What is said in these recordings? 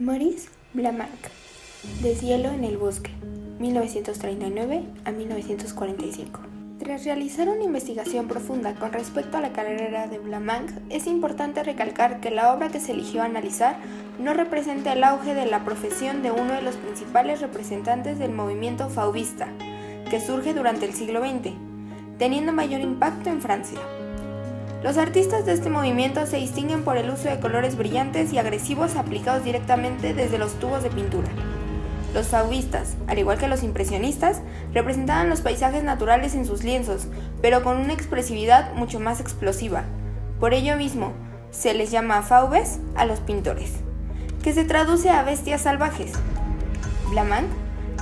Maurice Blamanc, Deshielo en el bosque, 1939 a 1945. Tras realizar una investigación profunda con respecto a la carrera de Blamanc, es importante recalcar que la obra que se eligió analizar no representa el auge de la profesión de uno de los principales representantes del movimiento fauvista, que surge durante el siglo XX, teniendo mayor impacto en Francia. Los artistas de este movimiento se distinguen por el uso de colores brillantes y agresivos aplicados directamente desde los tubos de pintura. Los fauvistas, al igual que los impresionistas, representaban los paisajes naturales en sus lienzos, pero con una expresividad mucho más explosiva. Por ello mismo, se les llama fauves a los pintores, que se traduce a bestias salvajes. Blamant,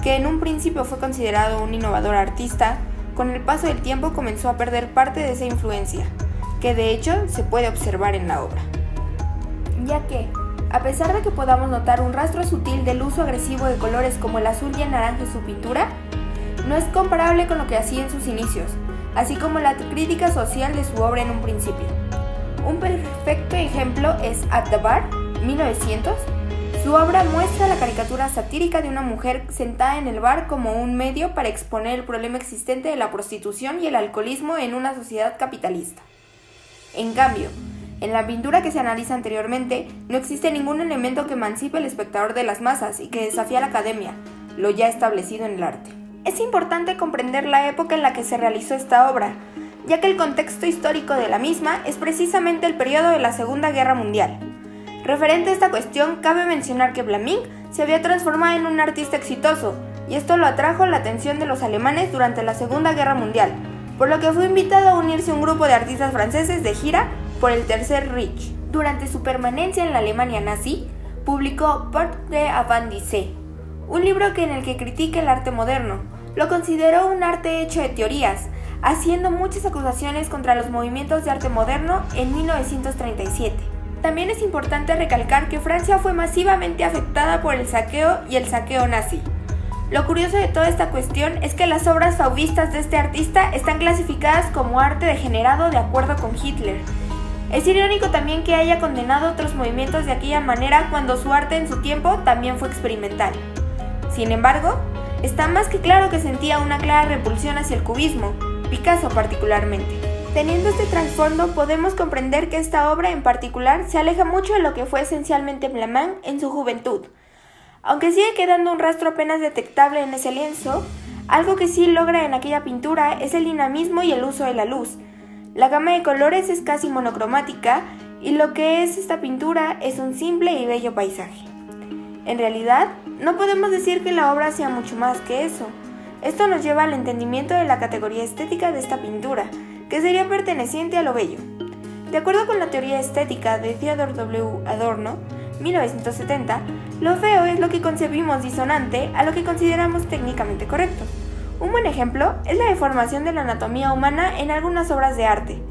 que en un principio fue considerado un innovador artista, con el paso del tiempo comenzó a perder parte de esa influencia que de hecho se puede observar en la obra. Ya que, a pesar de que podamos notar un rastro sutil del uso agresivo de colores como el azul y el naranja en su pintura, no es comparable con lo que hacía en sus inicios, así como la crítica social de su obra en un principio. Un perfecto ejemplo es At the Bar, 1900. Su obra muestra la caricatura satírica de una mujer sentada en el bar como un medio para exponer el problema existente de la prostitución y el alcoholismo en una sociedad capitalista. En cambio, en la pintura que se analiza anteriormente, no existe ningún elemento que emancipe al espectador de las masas y que desafíe a la academia, lo ya establecido en el arte. Es importante comprender la época en la que se realizó esta obra, ya que el contexto histórico de la misma es precisamente el periodo de la Segunda Guerra Mundial. Referente a esta cuestión, cabe mencionar que Blaming se había transformado en un artista exitoso, y esto lo atrajo la atención de los alemanes durante la Segunda Guerra Mundial, por lo que fue invitado a unirse a un grupo de artistas franceses de gira por el Tercer Reich. Durante su permanencia en la Alemania nazi, publicó Porte avant un libro en el que critica el arte moderno. Lo consideró un arte hecho de teorías, haciendo muchas acusaciones contra los movimientos de arte moderno en 1937. También es importante recalcar que Francia fue masivamente afectada por el saqueo y el saqueo nazi. Lo curioso de toda esta cuestión es que las obras fauvistas de este artista están clasificadas como arte degenerado de acuerdo con Hitler. Es irónico también que haya condenado otros movimientos de aquella manera cuando su arte en su tiempo también fue experimental. Sin embargo, está más que claro que sentía una clara repulsión hacia el cubismo, Picasso particularmente. Teniendo este trasfondo, podemos comprender que esta obra en particular se aleja mucho de lo que fue esencialmente Blamán en su juventud, aunque sigue quedando un rastro apenas detectable en ese lienzo, algo que sí logra en aquella pintura es el dinamismo y el uso de la luz. La gama de colores es casi monocromática y lo que es esta pintura es un simple y bello paisaje. En realidad, no podemos decir que la obra sea mucho más que eso. Esto nos lleva al entendimiento de la categoría estética de esta pintura, que sería perteneciente a lo bello. De acuerdo con la teoría estética de Theodore W. Adorno, 1970, lo feo es lo que concebimos disonante a lo que consideramos técnicamente correcto. Un buen ejemplo es la deformación de la anatomía humana en algunas obras de arte,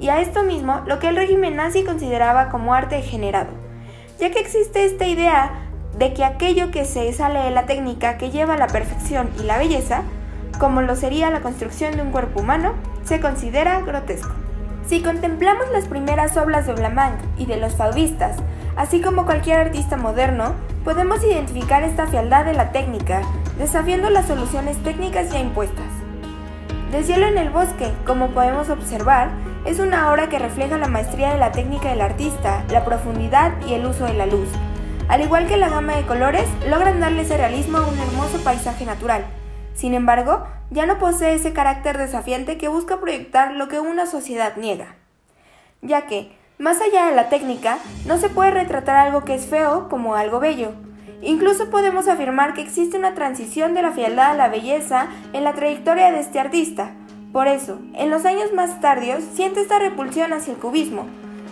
y a esto mismo lo que el régimen nazi consideraba como arte degenerado, ya que existe esta idea de que aquello que se sale de la técnica que lleva la perfección y la belleza, como lo sería la construcción de un cuerpo humano, se considera grotesco. Si contemplamos las primeras obras de Blamang y de los fauvistas, así como cualquier artista moderno, podemos identificar esta fialdad de la técnica, desafiando las soluciones técnicas ya impuestas. De cielo en el bosque, como podemos observar, es una obra que refleja la maestría de la técnica del artista, la profundidad y el uso de la luz. Al igual que la gama de colores, logran darle ese realismo a un hermoso paisaje natural. Sin embargo, ya no posee ese carácter desafiante que busca proyectar lo que una sociedad niega. Ya que, más allá de la técnica, no se puede retratar algo que es feo como algo bello. Incluso podemos afirmar que existe una transición de la fealdad a la belleza en la trayectoria de este artista. Por eso, en los años más tardíos siente esta repulsión hacia el cubismo.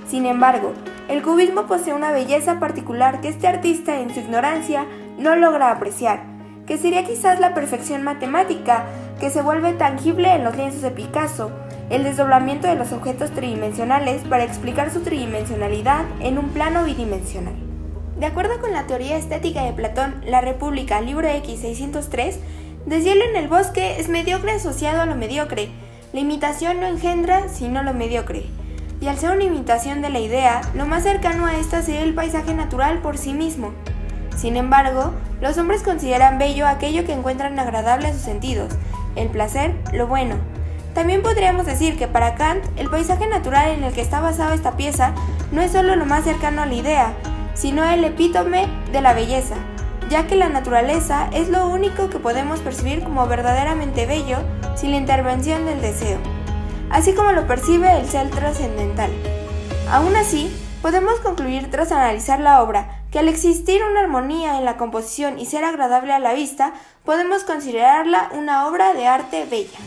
Sin embargo, el cubismo posee una belleza particular que este artista en su ignorancia no logra apreciar, que sería quizás la perfección matemática, que se vuelve tangible en los lienzos de Picasso, el desdoblamiento de los objetos tridimensionales para explicar su tridimensionalidad en un plano bidimensional. De acuerdo con la teoría estética de Platón, La República, libro X 603, Deshielo en el bosque es mediocre asociado a lo mediocre. La imitación no engendra sino lo mediocre. Y al ser una imitación de la idea, lo más cercano a esta sería el paisaje natural por sí mismo. Sin embargo, los hombres consideran bello aquello que encuentran agradable a sus sentidos, el placer, lo bueno. También podríamos decir que para Kant, el paisaje natural en el que está basada esta pieza no es solo lo más cercano a la idea, sino el epítome de la belleza, ya que la naturaleza es lo único que podemos percibir como verdaderamente bello sin la intervención del deseo, así como lo percibe el ser trascendental. Aún así, podemos concluir tras analizar la obra que al existir una armonía en la composición y ser agradable a la vista, podemos considerarla una obra de arte bella.